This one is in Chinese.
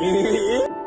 嘿嘿嘿嘿